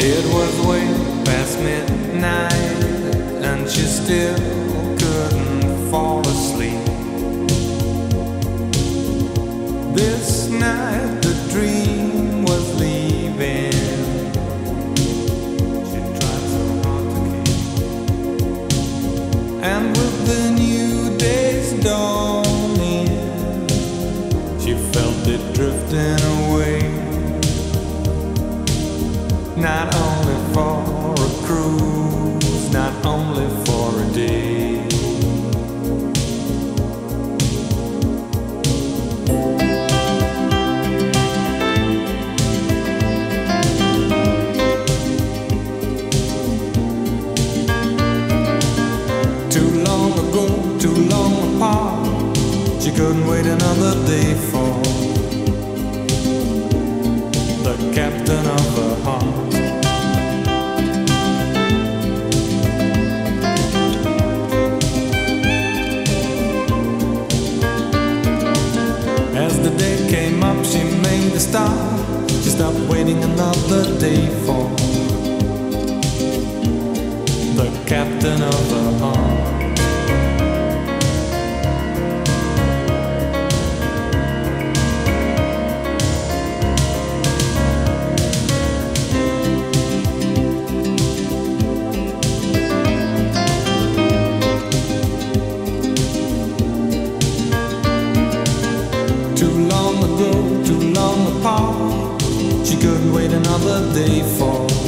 It was way past midnight and she still couldn't fall asleep. This night the dream was leaving. She tried so hard to keep. And with the new day's dawning, she felt it drifting away. Not only for a cruise, not only for a day. Too long ago, too long apart. She couldn't wait another day for the captain of her heart. As the day came up, she made a start. She stopped waiting another day for the captain of her heart. Too long ago, too long apart. She couldn't wait another day for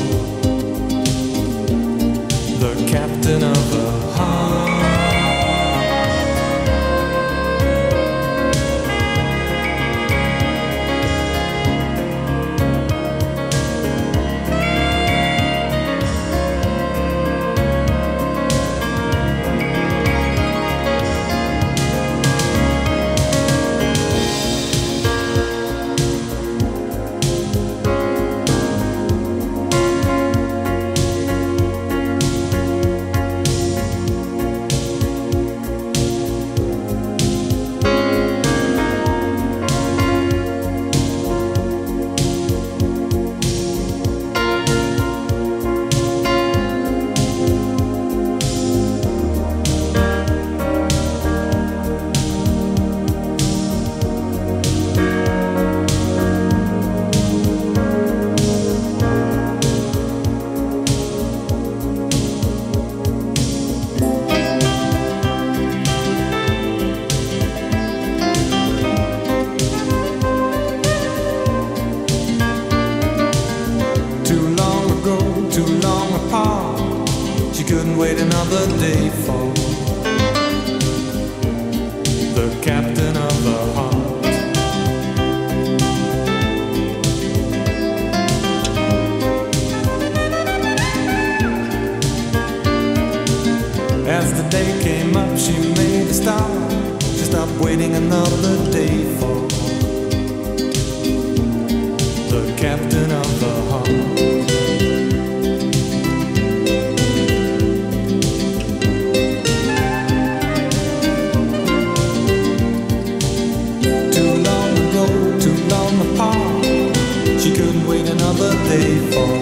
another day for the captain of the heart. As the day came up, she made a stop. She stopped waiting another day for the captain long ago,